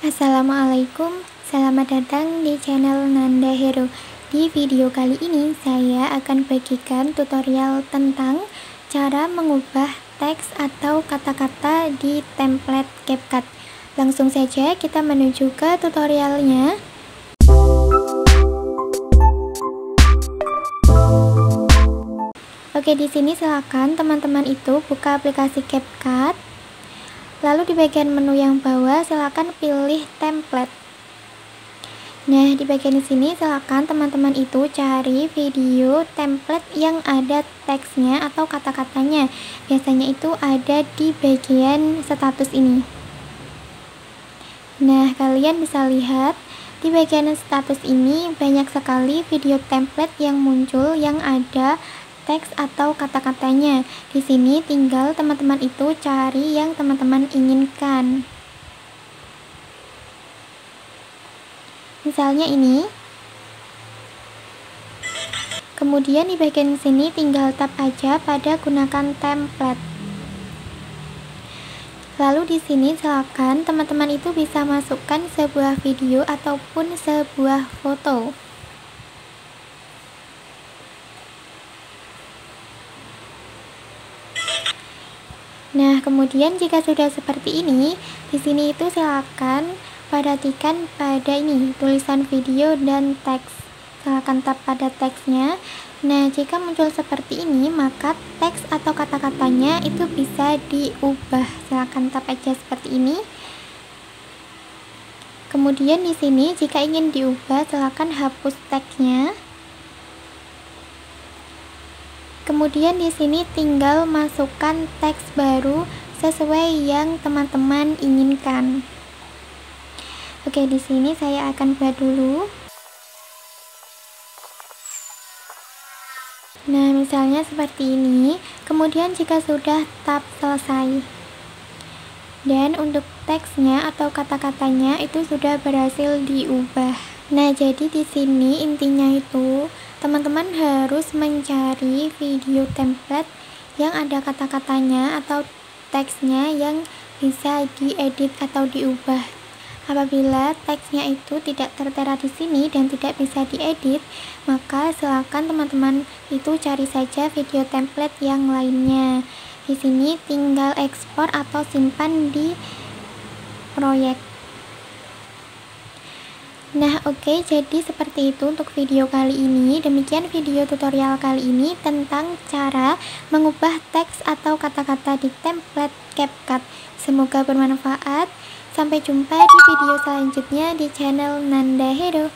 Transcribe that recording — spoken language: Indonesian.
Assalamualaikum, selamat datang di channel Nanda Hero. Di video kali ini saya akan bagikan tutorial tentang cara mengubah teks atau kata-kata di template CapCut. Langsung saja kita menuju ke tutorialnya. Oke, di sini silakan teman-teman itu buka aplikasi CapCut Lalu di bagian menu yang bawah silakan pilih template. Nah, di bagian sini silakan teman-teman itu cari video template yang ada teksnya atau kata-katanya. Biasanya itu ada di bagian status ini. Nah, kalian bisa lihat di bagian status ini banyak sekali video template yang muncul yang ada teks atau kata-katanya. Di sini tinggal teman-teman itu cari yang teman-teman inginkan. Misalnya ini. Kemudian di bagian sini tinggal tap aja pada gunakan template. Lalu di sini silakan teman-teman itu bisa masukkan sebuah video ataupun sebuah foto. Nah, kemudian jika sudah seperti ini, di sini itu silakan perhatikan pada ini tulisan video dan teks. Silakan tap pada teksnya. Nah, jika muncul seperti ini, maka teks atau kata-katanya itu bisa diubah. Silakan tap aja seperti ini. Kemudian di sini jika ingin diubah, silakan hapus teksnya. Kemudian di sini tinggal masukkan teks baru sesuai yang teman-teman inginkan. Oke, di sini saya akan buat dulu. Nah, misalnya seperti ini. Kemudian jika sudah tap selesai. Dan untuk teksnya atau kata-katanya itu sudah berhasil diubah. Nah, jadi di sini intinya itu teman-teman harus mencari video template yang ada kata-katanya atau teksnya yang bisa diedit atau diubah. Apabila teksnya itu tidak tertera di sini dan tidak bisa diedit, maka silakan teman-teman itu cari saja video template yang lainnya. Di sini tinggal ekspor atau simpan di proyek Nah oke okay, jadi seperti itu untuk video kali ini. Demikian video tutorial kali ini tentang cara mengubah teks atau kata-kata di template CapCut. Semoga bermanfaat. Sampai jumpa di video selanjutnya di channel Nanda Hero